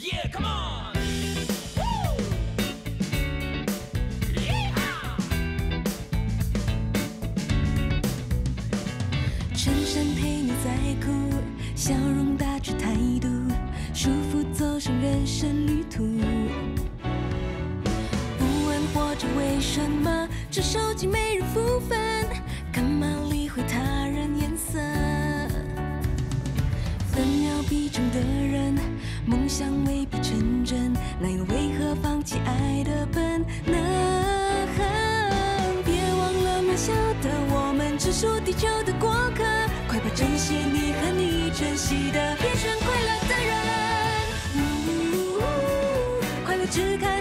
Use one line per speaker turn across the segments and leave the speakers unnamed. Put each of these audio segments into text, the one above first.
Yeah, come on.
衬衫陪你在哭，笑容打着态度，舒服走上人生旅途。不问活着为什么，这手机没人福分，干嘛理会他人颜色？分秒必争的人，梦想未必成真，那又为何放弃爱的本能？别忘了渺小的我们，只属地球的过客。快把珍惜你和你珍惜的，变成快乐的人。呜快乐只看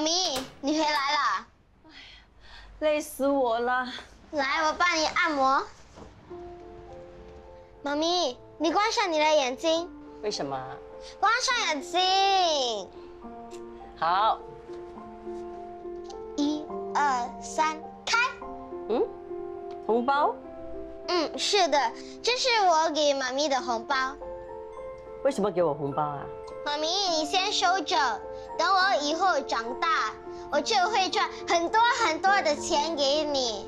妈咪，你回来了，
累死我了！
来，我帮你按摩。妈咪，你关上你的眼睛，
为什么？
关上眼睛。
好，
一二三，开。
嗯，红包？
嗯，是的，这是我给妈咪的红包。
为什么给我红包啊？
妈咪，你先收着，等我以后长大，我就会赚很多很多的钱给你，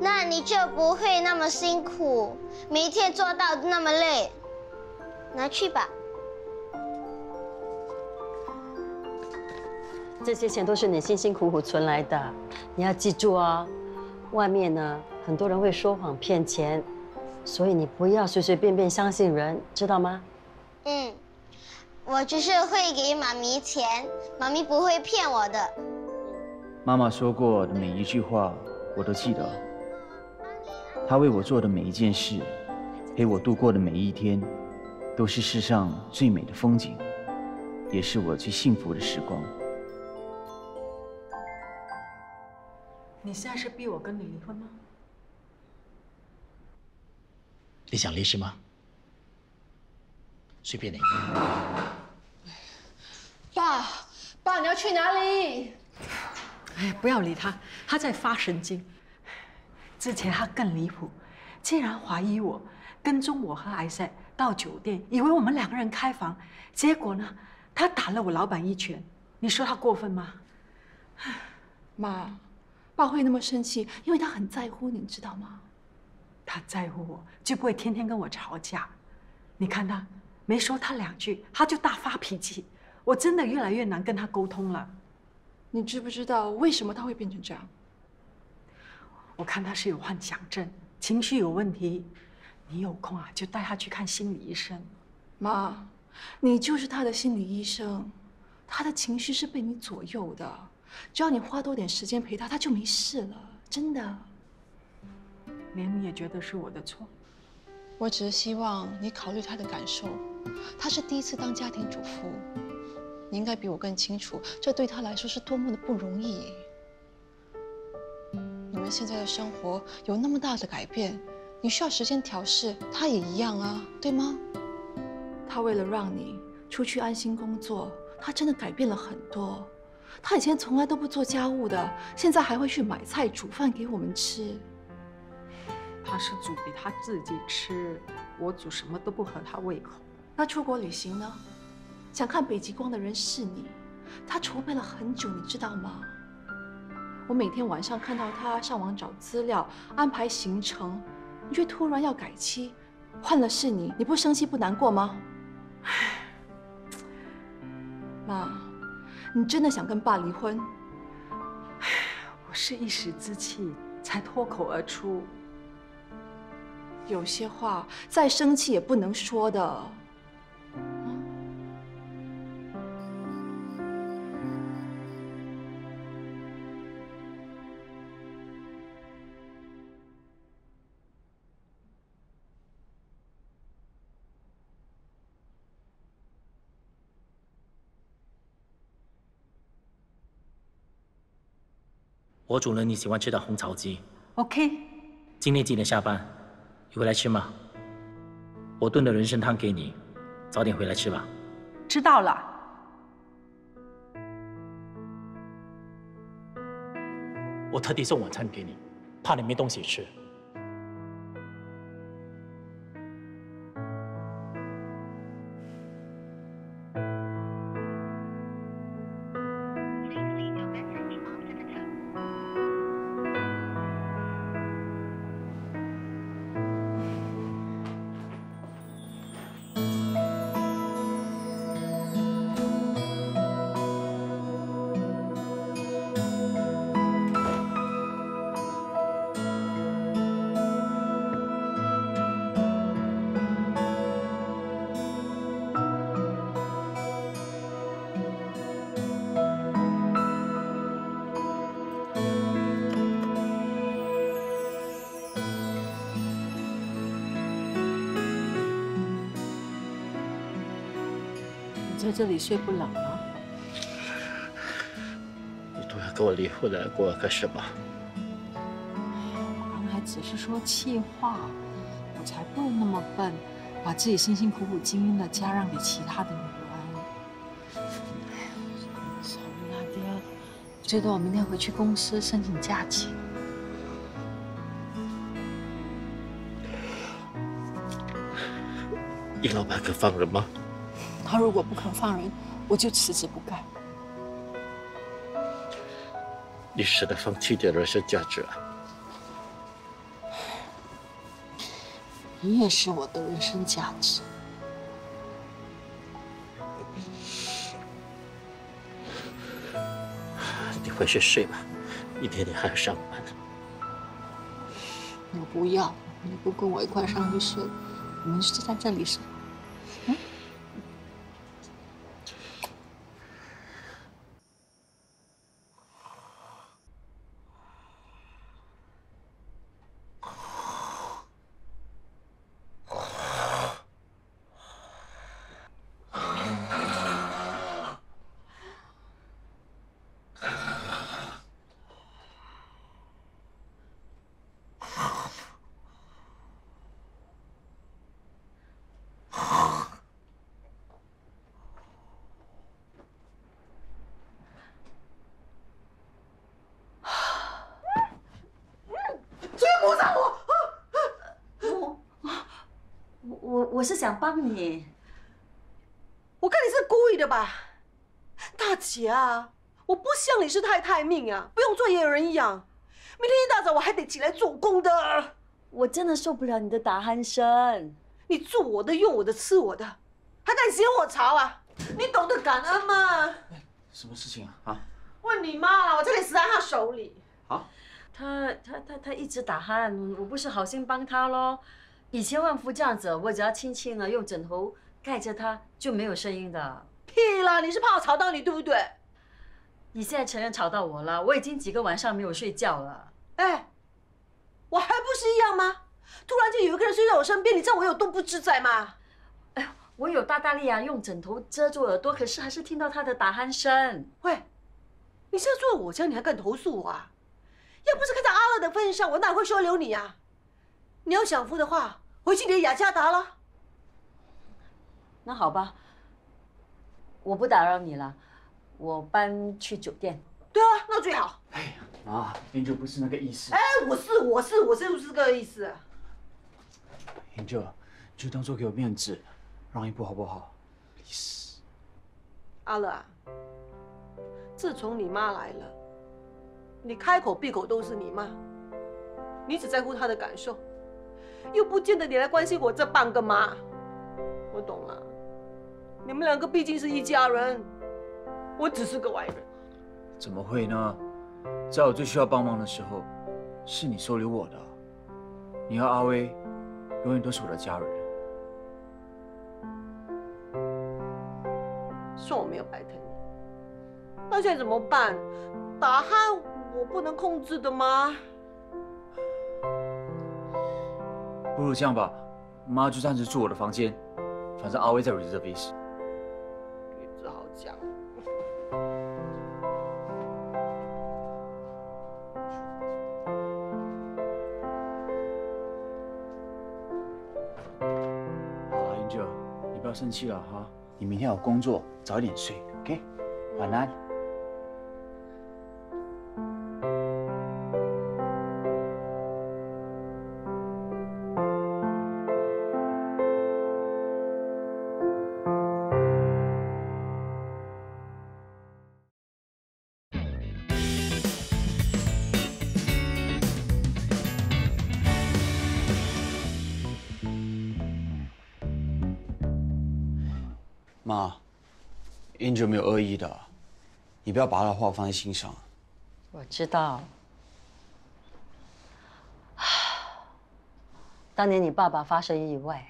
那你就不会那么辛苦，每天做到那么累。拿去吧。
这些钱都是你辛辛苦苦存来的，你要记住哦。外面呢，很多人会说谎骗钱，所以你不要随随便便相信人，知道吗？
嗯，我只是会给妈咪钱，妈咪不会骗我的。
妈妈说过的每一句话，我都记得。她为我做的每一件事，陪我度过的每一天，都是世上最美的风景，也是我最幸福的时光。
你现在是逼我跟你离婚吗？
你想离是吗？随便你。
爸，爸，你要去哪里？
哎，不要理他，他在发神经。之前他更离谱，竟然怀疑我，跟踪我和艾赛到酒店，以为我们两个人开房，结果呢，他打了我老板一拳。你说他过分吗？
妈，爸会那么生气，因为他很在乎你，知道吗？
他在乎我，就不会天天跟我吵架。你看他，没说他两句，他就大发脾气。我真的越来越难跟他沟通了。
你知不知道为什么他会变成这样？
我看他是有幻想症，情绪有问题。你有空啊，就带他去看心理医生。
妈，你就是他的心理医生，他的情绪是被你左右的。只要你花多点时间陪他，他就没事了，真的。
连你也觉得是我的错？
我只是希望你考虑他的感受，他是第一次当家庭主妇，你应该比我更清楚，这对他来说是多么的不容易。你们现在的生活有那么大的改变，你需要时间调试，他也一样啊，对吗？他为了让你出去安心工作，他真的改变了很多。他以前从来都不做家务的，现在还会去买菜煮饭给我们吃。
他是煮给他自己吃，我煮什么都不合他胃口。
那出国旅行呢？想看北极光的人是你，他筹备了很久，你知道吗？我每天晚上看到他上网找资料、安排行程，你却突然要改期，换了是你，你不生气不难过吗？妈，你真的想跟爸离婚？
我是一时之气才脱口而出。
有些话再生气也不能说的。
我煮了你喜欢吃的红草鸡。
OK，
今天几点下班？你回来吃吗？我炖的人参汤给你，早点回来吃吧。
知道了。
我特地送晚餐给你，怕你没东西吃。
这里睡不冷吗？
你都要跟我离婚了，过来干什么？
我刚才只是说气话，我才不会那么笨，把自己辛辛苦苦经营的家让给其他的女人。sorry 啊，爹，最多我明天回去公司申请假期。
你老板肯放人吗？
他如果不肯放人，我就辞职不干。
你舍得放弃点人生价值啊？
你也是我的人生价值。
你回去睡吧，明天你还要上班。
我不要，你不跟我一块上去睡，我们就在这里睡。
我是想帮你，
我看你是故意的吧，大姐啊，我不像你是太太命啊，不用做也有人养。明天一大早我还得起来做工的。
我真的受不了你的打鼾声。
你做我的，用我的，吃我的，还敢嫌我吵啊？你懂得感恩吗？
什么事情啊？啊？
问你妈了，我差点死在她手里。
他他他他一直打鼾，我不是好心帮他咯。以前万福这样子，我只要轻轻的用枕头盖着它，就没有声音的。
屁啦，你是怕我吵到你，对不对？
你现在承认吵到我了，我已经几个晚上没有睡觉了。
哎，我还不是一样吗？突然间有一个人睡在我身边，你知道我有多不自在吗？
哎我有大大力啊，用枕头遮住耳朵，可是还是听到他的打鼾声。
喂，你现在做我家，你还敢投诉我啊？要不是看在阿乐的份上，我哪会收留你啊？你要享福的话，回去你的雅加达了。
那好吧，我不打扰你了，我搬去酒店。
对啊，那最好。
哎呀，妈，Angel 不是那个意思
哎，我是我是我是不是这个意思
？，Angel 就当做给我面子，让一步好不好？Please。
阿乐啊，自从你妈来了，你开口闭口都是你妈，你只在乎她的感受，又不见得你来关心我这半个妈。我懂了，你们两个毕竟是一家人，我只是个外人。
怎么会呢？在我最需要帮忙的时候，是你收留我的。你和阿威永远都是我的家人。
算我没有白疼你。那现在怎么办？打鼾我不能控制的吗？
不如这样吧，妈就暂时住我的房间，反正阿威在瑞
芝这边。瑞芝好讲。
好了，英九，你不要生气了哈。你明天有工作，早点睡，OK？晚安。没有恶意的，你不要把他的话放在心上。
我知道。当年你爸爸发生意外，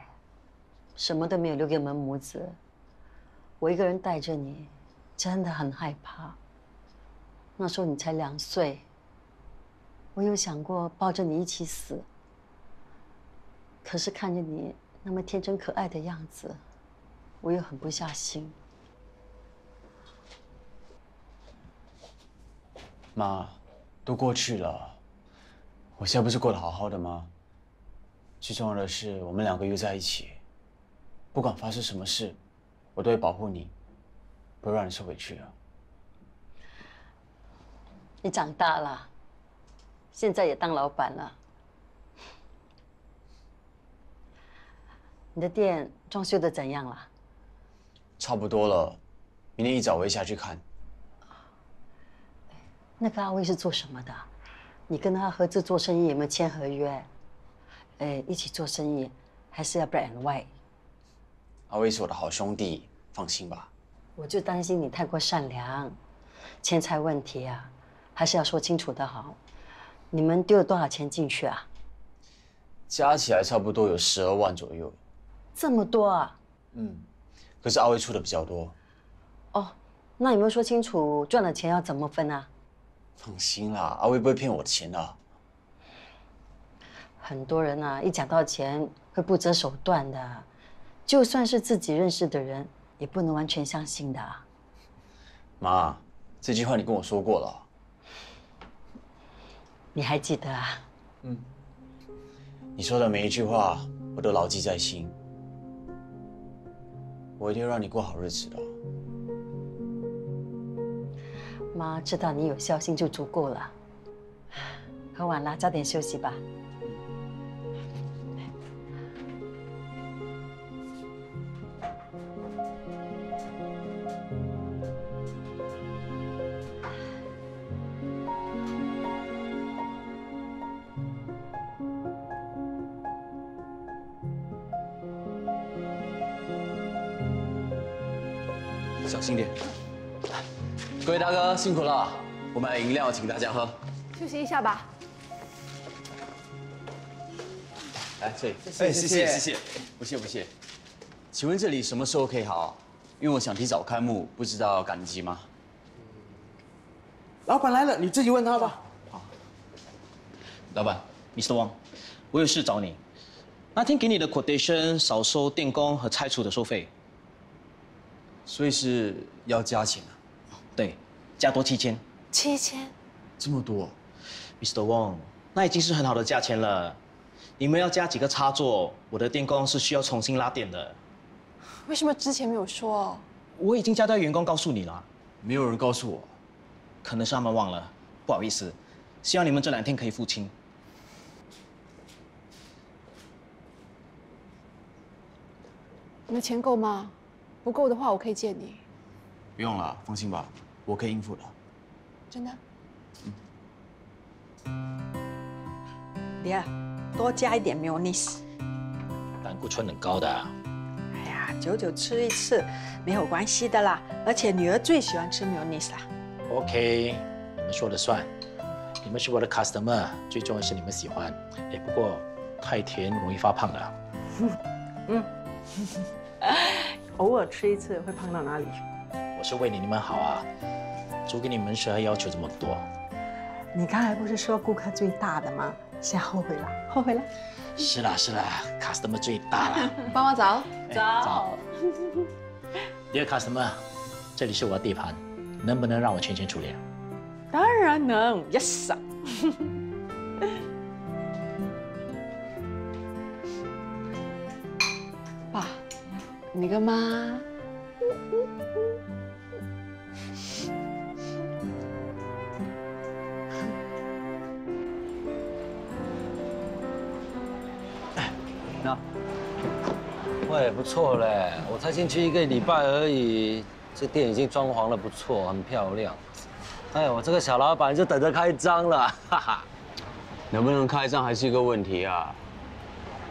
什么都没有留给我们母子，我一个人带着你，真的很害怕。那时候你才两岁，我有想过抱着你一起死，可是看着你那么天真可爱的样子。我又狠不下心，
妈，都过去了，我现在不是过得好好的吗？最重要的是，我们两个又在一起，不管发生什么事，我都会保护你，不会让你受委屈的。
你长大了，现在也当老板了，你的店装修的怎样了？
差不多了，明天一早我会下去看。
那个阿威是做什么的？你跟他合资做生意有没有签合约？哎，一起做生意还是要 black and white？
阿威是我的好兄弟，放心吧。
我就担心你太过善良，钱财问题啊，还是要说清楚的好。你们丢了多少钱进去啊？
加起来差不多有十二万左右。
这么多啊？
嗯。可是阿威出的比较多，
哦，那有没有说清楚赚了钱要怎么分啊？
放心啦，阿威不会骗我的钱的。
很多人啊，一讲到钱会不择手段的，就算是自己认识的人，也不能完全相信的。
妈，这句话你跟我说过了，
你还记得啊？
嗯，你说的每一句话我都牢记在心。我一定让你过好日子的。
妈知道你有孝心就足够了。很晚了，早点休息吧。
小心点，各位大哥辛苦了，我买饮料请大家喝。
休息一下吧。
来这里，哎，谢谢谢谢，不谢不谢。请问这里什么时候可以好？因为我想提早开幕，不知道赶得及吗？
老板来了，你自己问他吧。好，
老板，Mr. Wang，我有事找你。那天给你的 quotation 少收电工和拆除的收费。
所以是要加钱啊？
对，加多七千。
七千？
这么多
，Mr. Wong，那已经是很好的价钱了。你们要加几个插座，我的电工是需要重新拉电的。
为什么之前没有说？
我已经交代员工告诉你了。
没有人告诉我，
可能是他们忘了，不好意思。希望你们这两天可以付清。
你的钱够吗？不够的话，我可以借你。
不用了，放心吧，我可以应付的。
真的？
嗯。爹，多加一点 mayonnaise。
胆固醇很高的。
啊哎呀，久久吃一次没有关系的啦，而且女儿最喜欢吃 mayonnaise 啦。
OK，你们说了算。你们是我的 customer，最重要是你们喜欢。哎，不过太甜容易发胖的。嗯。
偶尔吃一次会胖到哪里去？
我是为你你们好啊，租给你们时还要求这么多。
你刚才不是说顾客最大的吗？现在后悔了，后悔了。
是啦是啦，customer 最大了。
帮我找
找。
第二 customer，这里是我的地盘，能不能让我全权处理？
当然能，yes。
爸。你干嘛？
喂，不错嘞，我才进去一个礼拜而已，这店已经装潢的不错，很漂亮。哎，我这个小老板就等着开张了，哈哈。
能不能开张还是一个问题啊。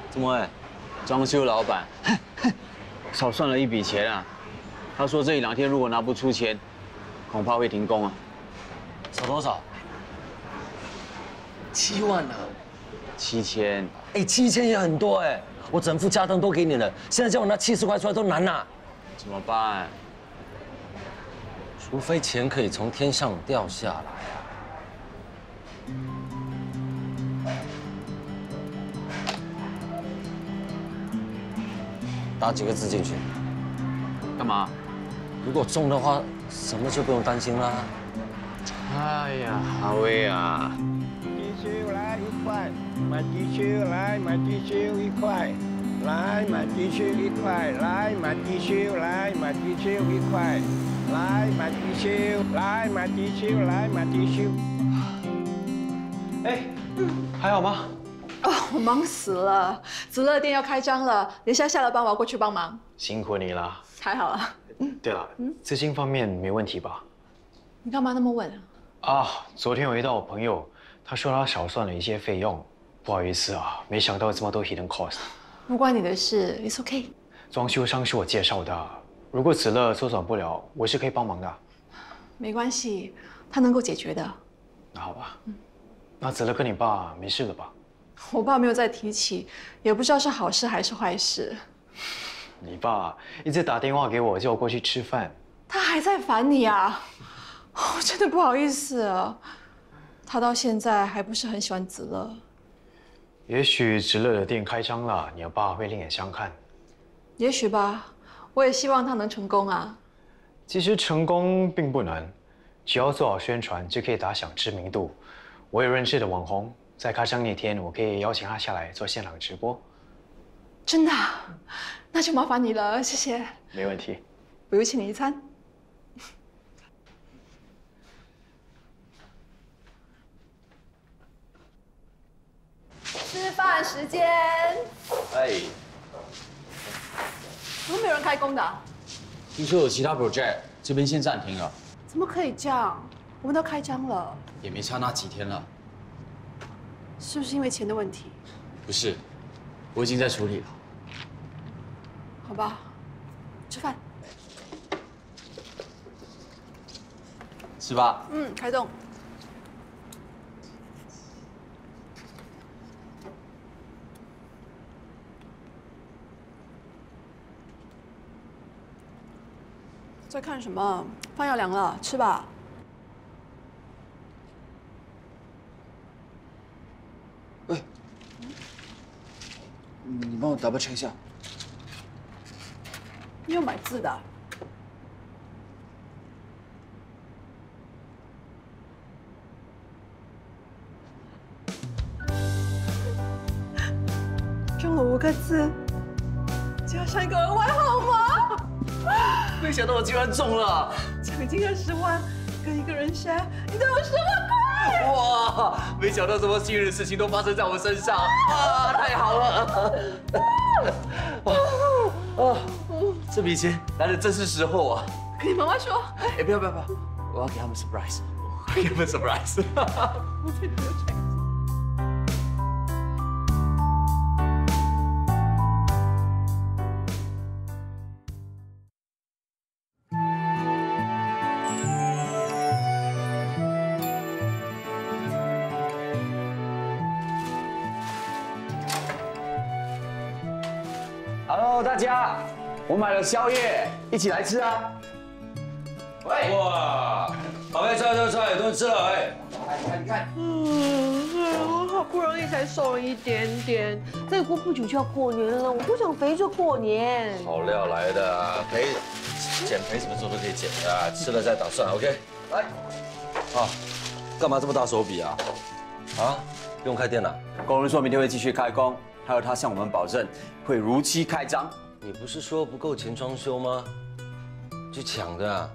怎么会？
装修老板 少算了一笔钱啊。他说这一两天如果拿不出钱，恐怕会停工啊。
少多少？七万啊！
七千。
哎，七千也很多哎，我整副家当都给你了，现在叫我拿七十块出来都难呐。
怎么办？
除非钱可以从天上掉下来啊！打几个字进去，
干嘛？
如果中的话，什么就不用担心啦。
哎呀，阿威啊！
鸡球来一块，买鸡球来买鸡球一块，来买鸡球一块，来买鸡球来买鸡球一块，来买鸡球来买鸡球来买鸡球。
哎，还好吗？
哦，我忙死了，子乐店要开张了，等一下下了班我要过去帮忙。
辛苦你了。
还好啦。
对了，资金方面没问题吧？
你干嘛那么问啊？
啊，昨天有遇到我朋友，他说他少算了一些费用，不好意思啊，没想到这么多 hidden cost。
不关你的事，It's OK。
装修商是我介绍的，如果子乐周转不了，我是可以帮忙的。
没关系，他能够解决的。
那好吧，那子乐跟你爸没事了吧？
我爸没有再提起，也不知道是好事还是坏事。
你爸一直打电话给我，叫我过去吃饭。
他还在烦你啊？我真的不好意思啊。他到现在还不是很喜欢子乐。
也许子乐的店开张了，你爸会另眼相看。
也许吧，我也希望他能成功啊。
其实成功并不难，只要做好宣传就可以打响知名度。我有认识的网红，在开张那天，我可以邀请他下来做现场直播。
真的？那就麻烦你了，谢谢。
没问题。
我又请你一餐。吃饭时间。
哎，
怎么没有人开工的？
听说有其他 project，这边先暂停了。
怎么可以这样？我们都开张了。
也没差那几天了。
是不是因为钱的问题？
不是，我已经在处理了。
好吧，吃饭。
吃吧？
嗯，开动。在看什么？饭要凉了，吃吧。
喂，你帮我 double check 一下。
你有买字的？中了五个字，加上一个额外号码。
没想到我居然中了！
奖金二十万，跟一个人 share，你都有十万块！
哇，没想到什么幸运的事情都发生在我身上，啊，太好了！啊，这笔钱来的正是时候啊！
跟你妈妈说。
哎，不要不要不要，我要给他们 surprise，我要给他们 surprise。买了宵夜，一起来吃啊！喂，
哇，好，哎，菜菜菜，都吃了哎。
你看，你看
嗯，我好不容易才瘦了一点点，再过不久就要过年了，我不想肥就过年。
好料来的，可以减肥什么时候都可以减的，吃了再打算，OK？来，啊，干嘛这么大手笔啊？啊，不用开店了？
工人说明天会继续开工，还有他向我们保证会如期开张，
你不是说不够钱装修吗？去抢的啊！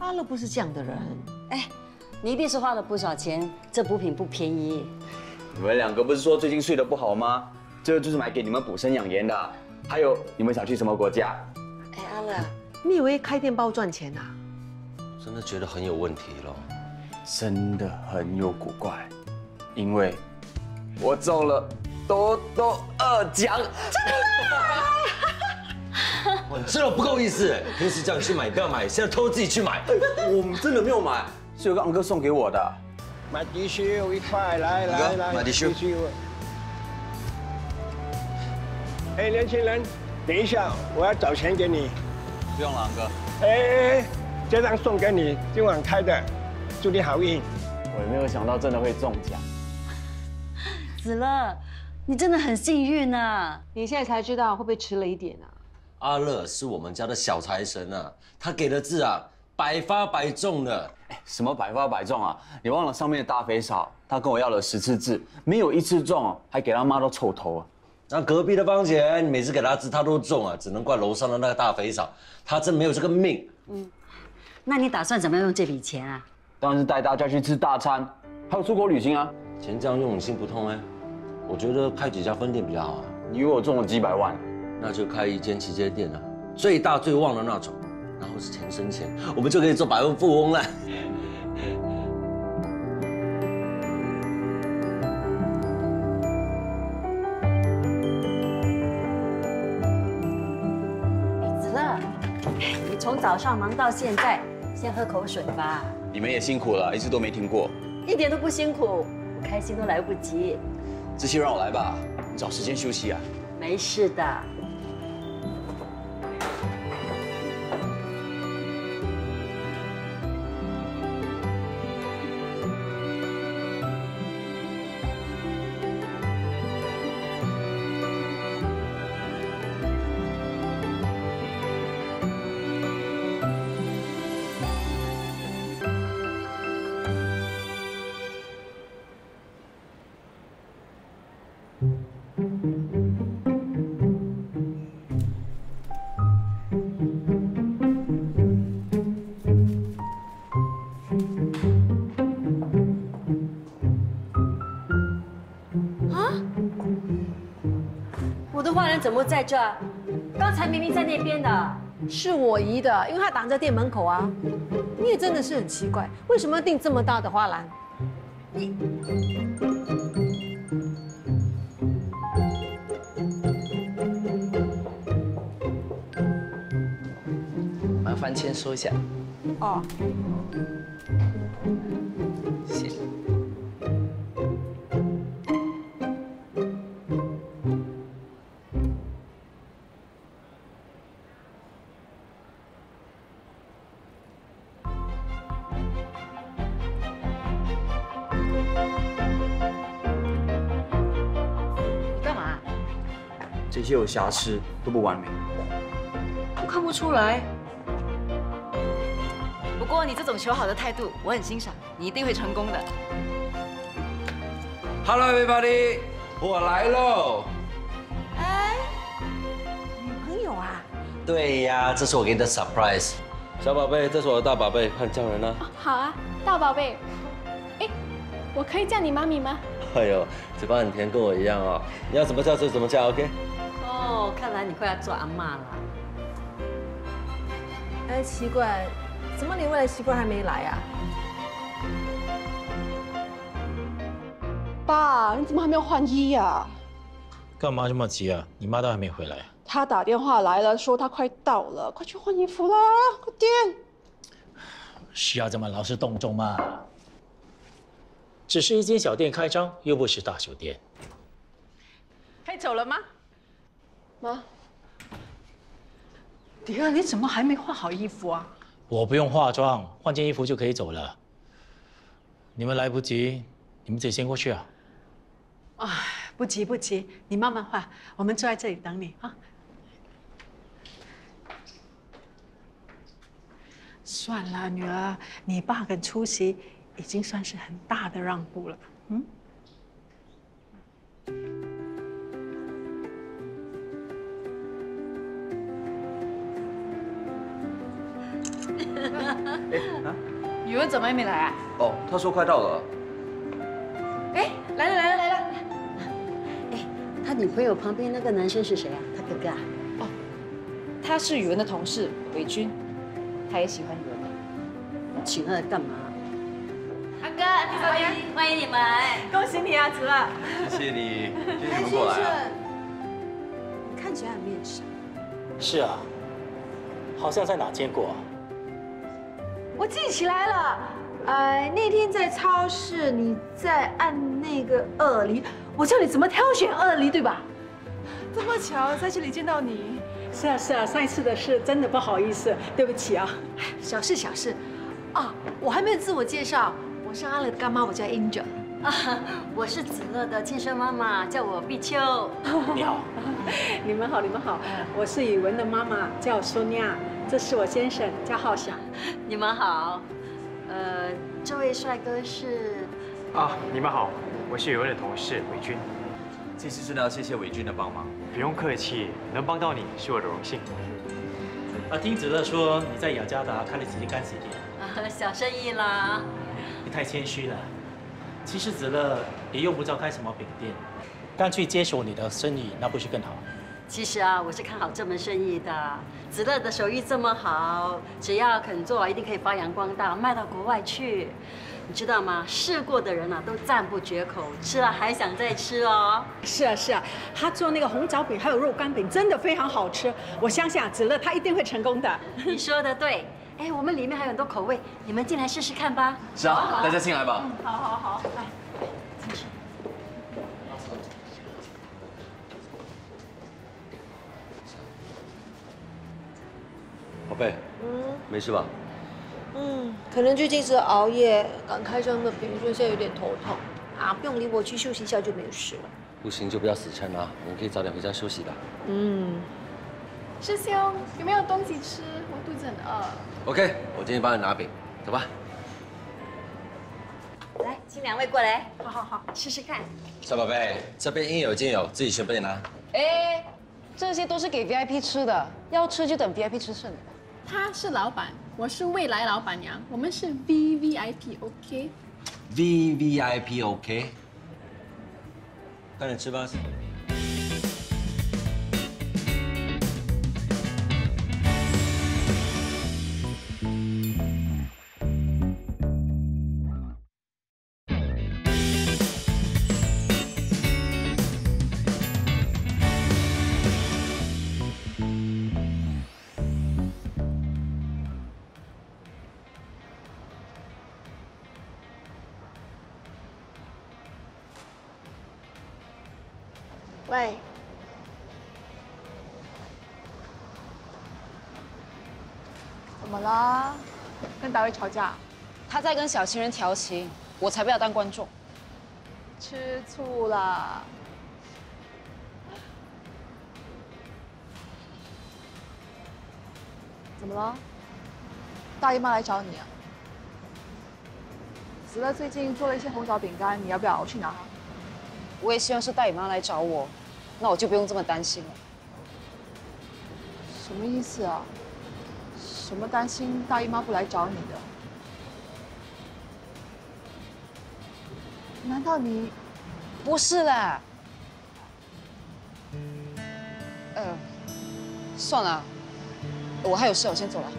阿乐不是这样的人。哎，你一定是花了不少钱，这补品不便宜。
你们两个不是说最近睡得不好吗？这个就是买给你们补身养颜的。还有，你们想去什么国家？
哎，阿乐，你以为开店包赚钱啊？
真的觉得很有问题了。
真的很有古怪，因为我中了多多二奖。真的？
哇，你真的不够意思！平时叫你去买不要买，现在偷自己去买。
我们真的没有买，是有个昂哥送给我的。
买迪修一块，来来来，
买迪修。
哎，年轻人，等一下，我要找钱给你。
不用了，昂哥。
哎，这张送给你，今晚开的。祝你好运！
我也没有想到真的会中奖。
子乐，你真的很幸运啊！
你现在才知道会不会迟了一点啊？
阿乐是我们家的小财神啊，他给的字啊，百发百中的。
哎，什么百发百中啊？你忘了上面的大肥嫂，他跟我要了十次字，没有一次中，还给他妈都臭头啊！
那隔壁的芳姐，你每次给他字他都中啊，只能怪楼上的那个大肥嫂，他真没有这个命。嗯，
那你打算怎么样用这笔钱啊？
当然是带大家去吃大餐，还有出国旅行啊！
钱这样用，你心不痛哎？我觉得开几家分店比较好啊。
你以为我中了几百万？
那就开一间旗舰店啊，最大最旺的那种，然后是钱生钱，我们就可以做百万富翁了。
子乐，你从早上忙到现在，先喝口水吧。
你们也辛苦了，一直都没停过，
一点都不辛苦，我开心都来不及。
这些让我来吧，你找时间休息啊。
没事的。怎么在这？刚才明明在那边的，
是我移的，因为他挡在店门口啊。你也真的是很奇怪，为什么要订这么大的花篮？你
麻烦签收一下。哦。
些有瑕疵都不完美，
我看不出来。
不过你这种求好的态度，我很欣赏，你一定会成功的。
Hello everybody，我来喽。
哎，女朋友啊？
对呀，这是我给你的 surprise。小宝贝，这是我的大宝贝，快叫人了。
好啊，大宝贝。哎，我可以叫你妈咪吗？
哎呦，嘴巴很甜，跟我一样哦。你要怎么叫就怎么叫，OK？
哦，看来你快要做阿妈了。
哎，奇怪，怎么你未来媳妇还没来啊？
爸，你怎么还没有换衣呀？
干嘛这么急啊？你妈都还没回来。
她打电话来了，说她快到了，快去换衣服啦，快点。
需要这么劳师动众吗？只是一间小店开张，又不是大酒店。
可以走了吗？
妈，
迪儿，你怎么还没换好衣服啊？
我不用化妆，换件衣服就可以走了。你们来不及，你们自己先过去啊。
哎，不急不急，你慢慢换，我们坐在这里等你啊。算了，女儿，你爸跟出席已经算是很大的让步了，嗯。
宇文怎么还没来啊？
哦，他说快到了。
哎，来了来了来了！
哎他女朋友旁边那个男生是谁啊？他哥哥啊？
哦他是宇文的同事韦军，他也喜欢宇文的。
请他来干嘛？
阿哥，欢迎欢迎你们！
恭喜你啊，子乐！
谢谢你，谢谢你们过来啊。
你看起来很面熟。
是啊，好像在哪见过啊。
我记起来了，呃，那天在超市，你在按那个鳄梨，我教你怎么挑选鳄梨，对吧？
这么巧在这里见到你，
是啊是啊，上一次的事真的不好意思，对不起啊。
小事小事，啊，我还没有自我介绍，我是阿乐的干妈，我叫 Angel。
啊，我是子乐的亲生妈妈，叫我碧秋。
你好，
你们好，你们好，我是宇文的妈妈，叫苏尼亚，这是我先生，叫浩翔。
你们好，呃，这位帅哥是
啊，你们好，我是宇文的同事伟军。
这次真的要谢谢伟军的帮忙。
不用客气，能帮到你是我的荣幸。
啊，听子乐说你在雅加达开了几间干洗店，
啊，小生意啦。
你太谦虚了。其实子乐也用不着开什么饼店，干脆接手你的生意，那不是更好？
其实啊，我是看好这门生意的。子乐的手艺这么好，只要肯做，一定可以发扬光大，卖到国外去。你知道吗？试过的人啊，都赞不绝口，吃了还想再吃哦。
是啊是啊，他做那个红枣饼还有肉干饼真的非常好吃，我相信啊，子乐他一定会成功的。
你说的对。哎，我们里面还有很多口味，你们进来试试看吧。
是啊，大家进来吧。
嗯，好好好，来，
宝贝，
嗯
没事吧？
嗯，可能最近是熬夜赶开张的比如说现在有点头痛啊。不用理我，去休息一下就没有事了。
不行就不要死撑啊，我们可以早点回家休息的。
嗯，
师兄，有没有东西吃？我肚子很饿。
OK，我今天帮你拿饼，走吧。
来，请两位过来。好好好，试试看。
小宝贝，这边应有尽有，自己随便拿。
哎，这些都是给 VIP 吃的，要吃就等 VIP 吃剩的。
他是老板，我是未来老板娘，我们是 V V I P，OK？、
V V I P OK，快点吃吧。
吵架？
他在跟小情人调情，我才不要当观众。
吃醋啦？怎么了？大姨妈来找你啊？子乐最近做了一些红枣饼干，你要不要我去拿？
我也希望是大姨妈来找我，那我就不用这么担心了。
什么意思啊？什么担心大姨妈不来找你的？难道你
不是嘞？呃，算了，我还有事，我先走了。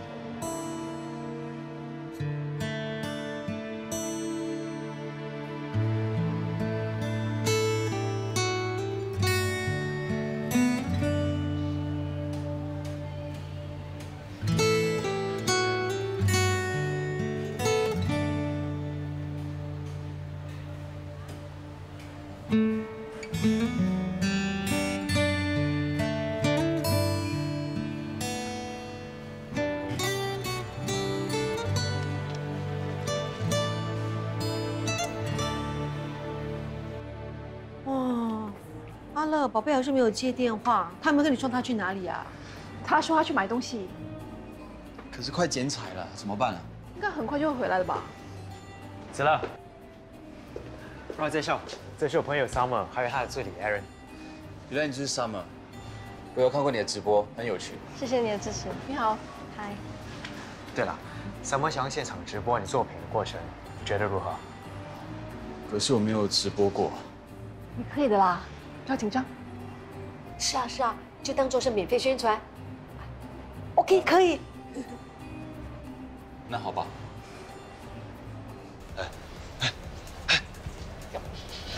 宝贝还是没有接电话，他有没有跟你说他去哪里啊？
他说他去买东西，
可是快剪彩了，怎么办啊？
应该很快就会回来的吧？
子乐，让我介绍，这是我朋友 Summer，还有他的助理 Aaron。
原来你就是 Summer，我有看过你的直播，很有趣。
谢谢你的支持。
你好，
嗨。
对了，，Summer 想要现场直播你作品的过程，你觉得如何？
可是我没有直播过。
你可以的啦。
不要紧张。
是啊是啊，就当做是免费宣传。OK，可以。
那好吧。
哎哎哎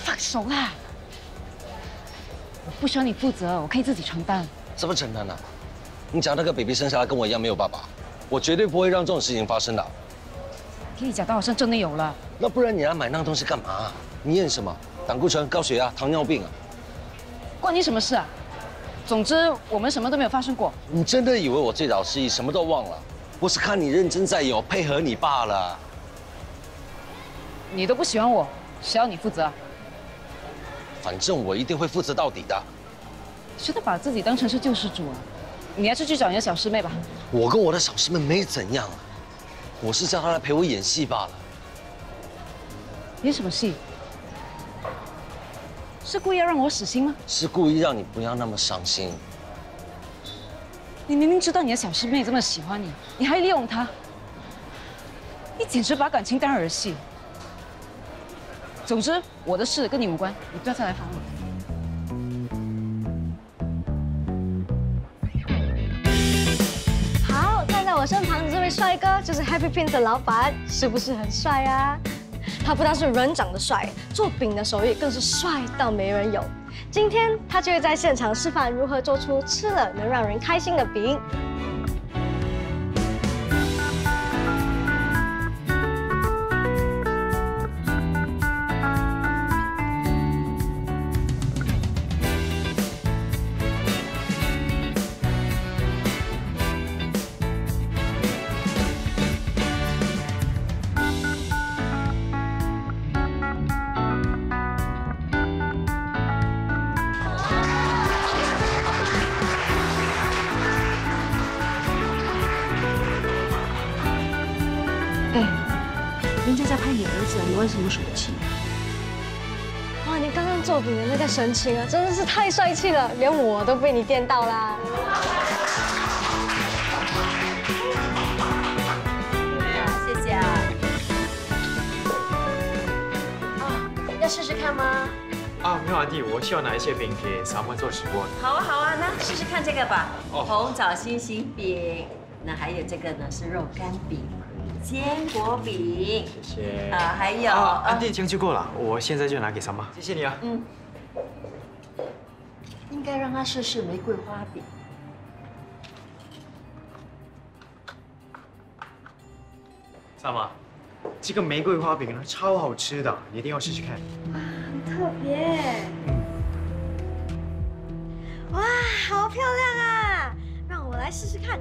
放手啦！我不需要你负责，我可以自己承担。
怎么承担呢？你讲那个 baby 生下来跟我一样没有爸爸，我绝对不会让这种事情发生的。
可你假到好像真的有了。
那不然你来买那个东西干嘛？你验什么？胆固醇、高血压、糖尿病啊？
关你什么事啊？总之我们什么都没有发生过。
你真的以为我最早失忆什么都忘了？我是看你认真在演，我配合你罢了。
你都不喜欢我，谁要你负责？
反正我一定会负责到底的。
真的把自己当成是救世主啊！你还是去找你的小师妹吧。
我跟我的小师妹没怎样啊，我是叫她来陪我演戏罢了。
演什么戏？是故意要让我死心吗？
是故意让你不要那么伤心。
你明明知道你的小师妹这么喜欢你，你还利用她，你简直把感情当儿戏。总之，我的事跟你无关，你不要再来烦我。
好，站在我身旁的这位帅哥就是 Happy Prince 的老板，是不是很帅啊？他不但是人长得帅，做饼的手艺更是帅到没人有。今天他就会在现场示范如何做出吃了能让人开心的饼。神情啊，真的是太帅气了，连我都被你电到啦！
谢谢啊。
啊，要试试看吗？
啊，没有阿弟，我需要拿一些饼给萨摩做直播。
好啊，好啊，那试试看这个吧。
哦
红枣心形饼，那还有这个呢是肉干饼、坚果饼。
谢谢
啊，还有
啊，阿
呃
弟这样就够了，我现在就拿给三妈。谢谢你啊。
嗯，应该让他试试玫瑰花饼。
萨妈，这个玫瑰花饼呢，超好吃的，你一定要试试看。
很特别。哇，好漂亮啊！让我来试试看。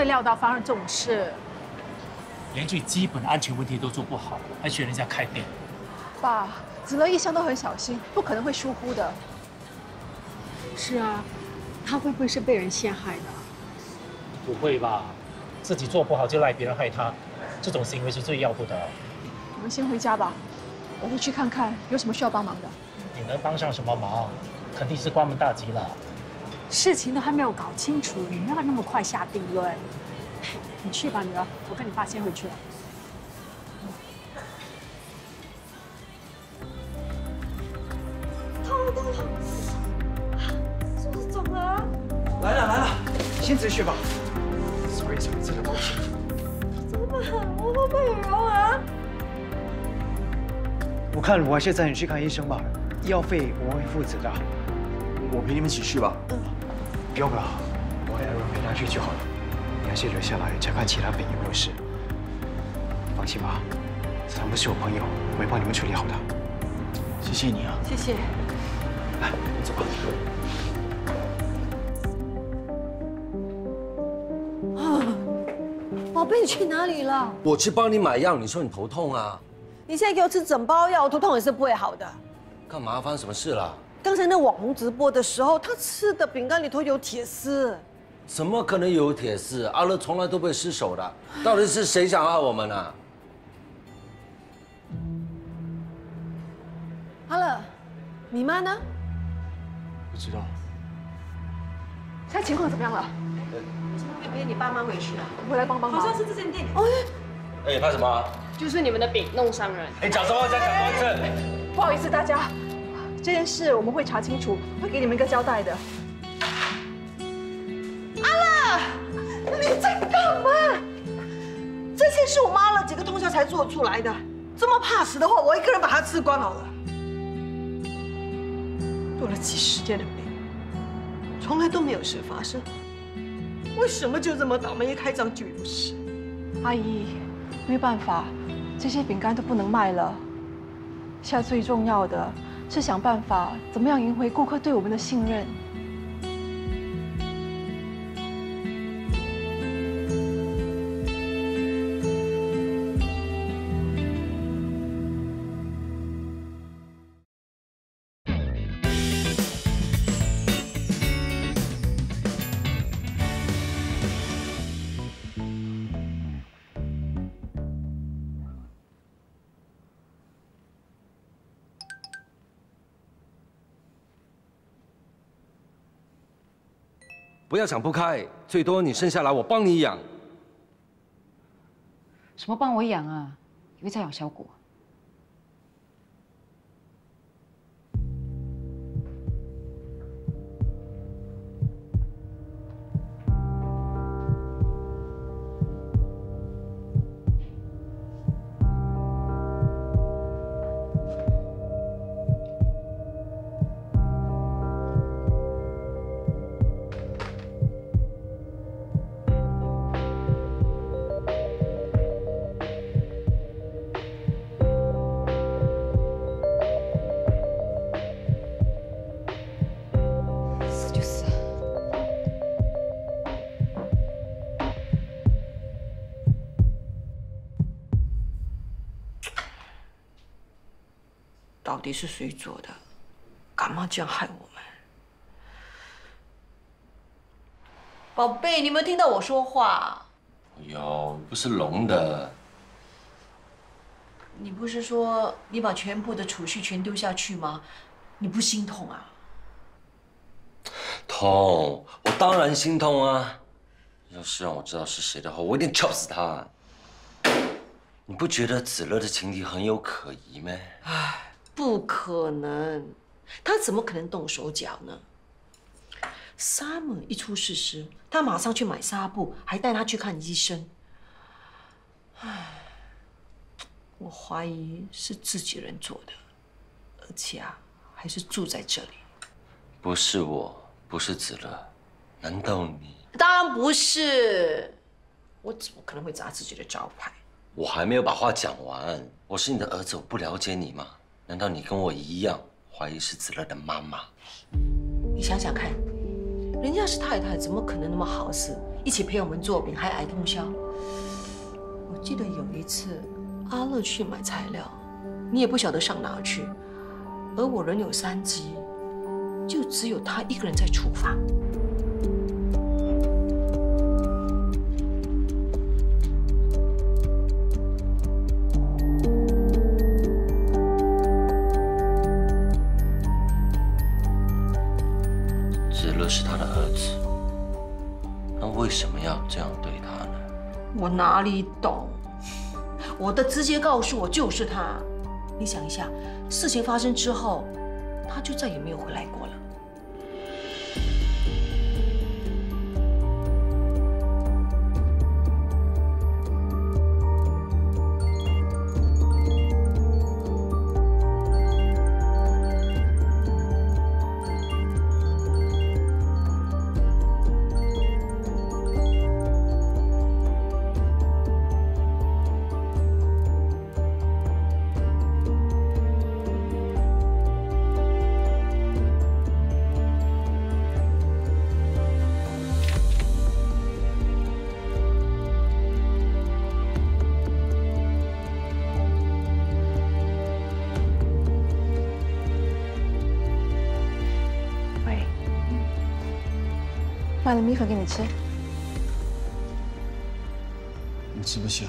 会料到发生这种事？
连最基本的安全问题都做不好，还学人家开店。
爸，子乐一向都很小心，不可能会疏忽的。
是啊，他会不会是被人陷害的？
不会吧？自己做不好就赖别人害他，这种行为是最要不得。
我们先回家吧，我会去看看有什么需要帮忙的。
你能帮上什么忙？肯定是关门大吉了。
事情都还没有搞清楚，你不要那么快下定论。你去吧，女儿，我跟你爸先回去了。
痛痛痛！是不是肿了啊？
来了来了，先止血吧。Sorry Sorry，真的抱歉。
怎么办？我会不会有用啊？
我看我还是带你去看医生吧，医药费我会负责的。
我陪你们一起去吧。
不用了，我和 Aaron 陪他去就好了。你还是留下来查看其他饼有没有事。放心吧。他们是我朋友，我会帮你们处理好的。
谢谢你啊。
谢谢。
来，走吧。
啊，宝贝，你去哪里了？
我去帮你买药，你说你头痛啊？
你现在给我吃整包药，我头痛也是不会好的。
干嘛？发生什么事了？
刚才那网红直播的时候，他吃的饼干里头有铁丝。
怎么可能有铁丝？阿乐从来都不会失手的。到底是谁想害我们呢？
阿乐，你妈呢？
不知道。
现在情况怎么样了？
你爸妈回去了？
我来帮帮忙。
好像是这间店。哦，
哎，怕什么？
就是你们的饼弄伤人。
哎，讲什么？再讲多一次。
不好意思，大家，这件事我们会查清楚，会给你们一个交代的。
阿乐，你在干嘛？这些是我妈了几个通宵才做出来的。这么怕死的话，我一个人把它吃光好了。做了几十天的饼，从来都没有事发生，为什么就这么倒霉，一开张就有事？
阿姨，没办法，这些饼干都不能卖了。现在最重要的是想办法，怎么样赢回顾客对我们的信任。
不要想不开，最多你生下来我帮你养。
什么帮我养啊？以为在养小狗？
底是谁做的？干嘛这样害我们？宝贝，你有没有听到我说话？
有，不是聋的。
你不是说你把全部的储蓄全丢下去吗？你不心痛啊？
痛，我当然心痛啊！要是让我知道是谁的话，我一定敲死他。你不觉得子乐的情敌很有可疑吗？
唉，不可能，他怎么可能动手脚呢？Summer 一出事时，他马上去买纱布，还带他去看医生。唉，我怀疑是自己人做的，而且啊，还是住在这里。
不是我，不是子乐，难道你？
当然不是，我怎么可能会砸自己的招牌？
我还没有把话讲完。我是你的儿子，我不了解你吗？难道你跟我一样怀疑是子乐的妈妈？
你想想看，人家是太太，怎么可能那么好死，一起陪我们做饼，还挨通宵？我记得有一次，阿乐去买材料，你也不晓得上哪去，而我人有三急，就只有他一个人在厨房。我哪里懂？我的直觉告诉我就是他。你想一下，事情发生之后，他就再也没有回来过。
买了米粉给你吃。
你吃不下。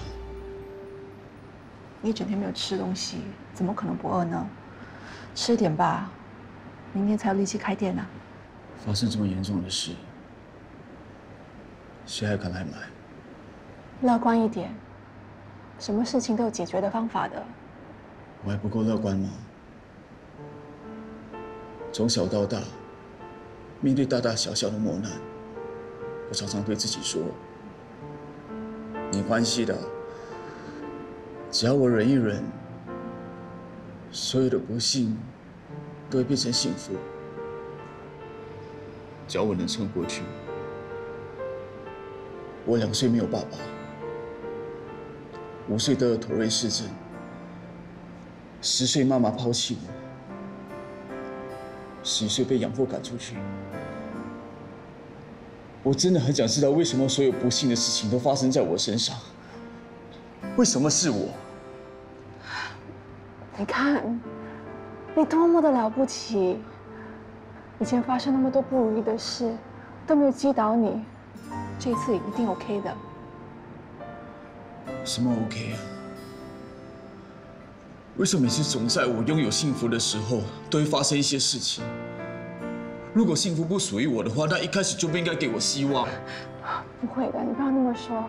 你一整天没有吃东西，怎么可能不饿呢？吃点吧，明天才有力气开店呢。
发生这么严重的事，谁还敢来买？
乐观一点，什么事情都有解决的方法的。
我还不够乐观吗？从小到大，面对大大小小的磨难，我常常对自己说：“没关系的，只要我忍一忍，所有的不幸都会变成幸福。只要我能撑过去。”我两岁没有爸爸，五岁得了妥瑞氏症，十岁妈妈抛弃我。十岁被养父赶出去，我真的很想知道为什么所有不幸的事情都发生在我身上。为什么是我？
你看，你多么的了不起！以前发生那么多不如意的事，都没有击倒你，这一次也一定 OK 的。
什么 OK 啊？为什么每次总在我拥有幸福的时候，都会发生一些事情？如果幸福不属于我的话，那一开始就不应该给我希望。
不会的，你不要那么说。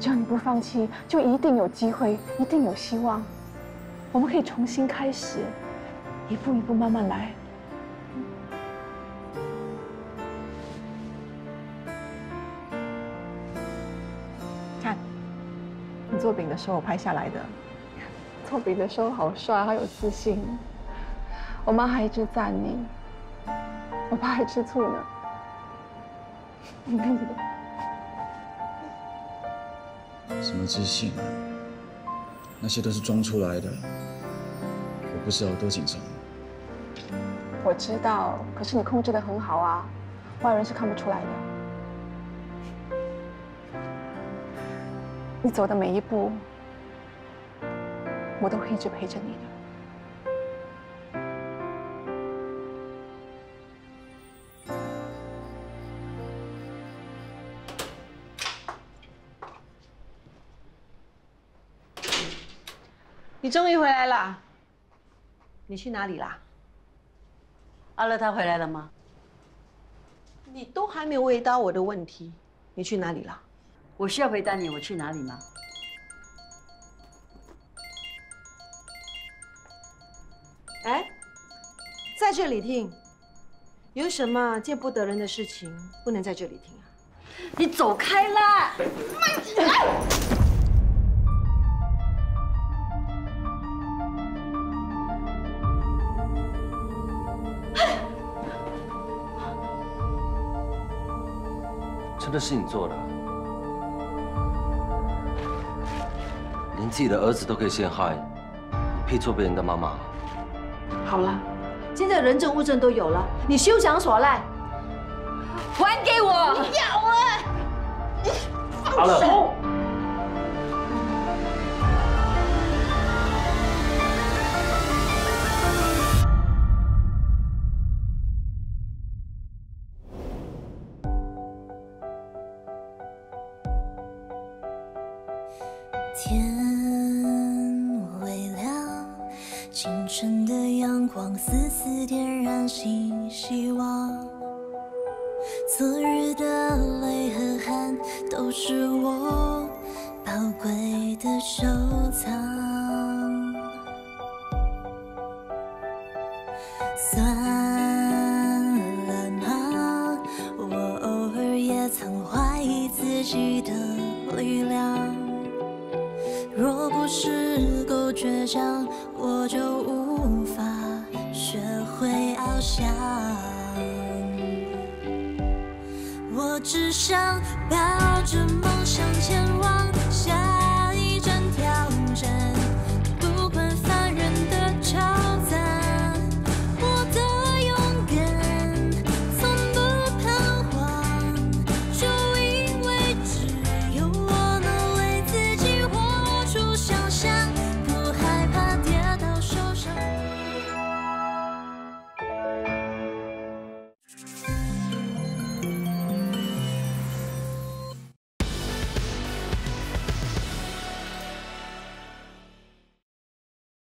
只要你不放弃，就一定有机会，一定有希望。我们可以重新开始，一步一步慢慢来。看，你做饼的时候我拍下来的。做饼的时候好帅，好有自信。我妈还一直赞你，我爸还吃醋呢。你看这
个，什么自信啊？那些都是装出来的。我不知道多紧张。
我知道，可是你控制的很好啊，外人是看不出来的。你走的每一步。我都会一直陪着你的。
终于回来了。你去哪里啦？
阿乐他回来了吗？
你都还没有回答我的问题，你去哪里了？
我需要回答你我去哪里吗？
哎，在这里听，有什么见不得人的事情不能在这里听啊？
你走开啦！
真的是你做的，连自己的儿子都可以陷害，你配做别人的妈妈？
好了，现在人证物证都有了，你休想耍赖！还给我！
要啊！
你放手！
天微亮清晨的阳光丝丝点燃新希望昨日的泪和汗都是我宝贵的守